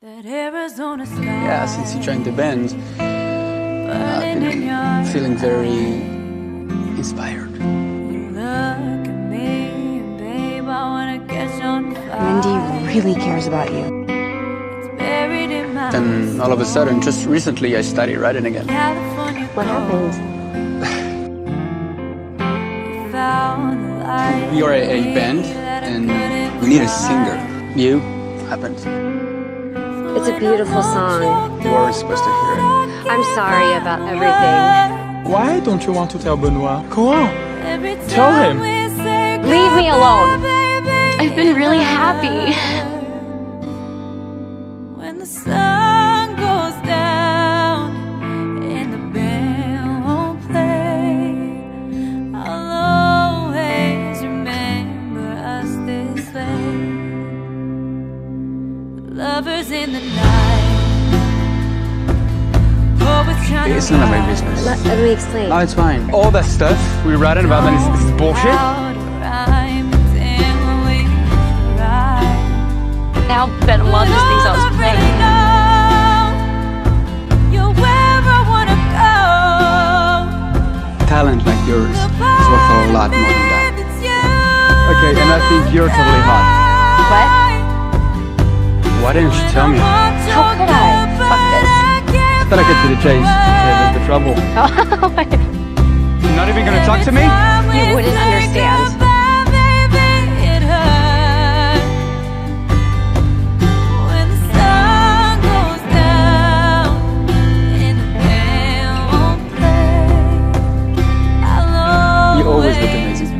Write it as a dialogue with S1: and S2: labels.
S1: That Arizona sky
S2: Yeah, since you joined the band, I've been feeling very inspired.
S1: You look at me, and babe, I wanna catch on fire.
S3: Mindy really cares about you.
S1: It's buried in my
S2: Then all of a sudden, just recently, I started writing again.
S1: California
S3: What happened?
S1: found the light
S2: We are a, a band, and we need a singer. You happened.
S3: It's a beautiful song.
S2: You are supposed to hear it.
S3: I'm sorry about everything.
S4: Why don't you want to tell Benoit? Go on. Tell him.
S3: Leave me alone. I've been really happy.
S1: Lovers in the night. Always trying
S2: It's none of my business.
S3: Let, let me explain.
S2: No, it's fine. All that stuff we're writing about that is, it's, it's bullshit.
S1: how to rhyme, pretend when we ride.
S3: Now Benoit just thinks I was playing.
S2: Talent like yours is worth a lot more than that. Okay, and I think you're totally hot.
S3: What?
S2: Why didn't you tell me?
S3: How could I? Fuck this.
S2: I thought I could to the chase. Yeah, the trouble. Oh. You're not even gonna talk to me?
S3: You wouldn't understand. You always look amazing.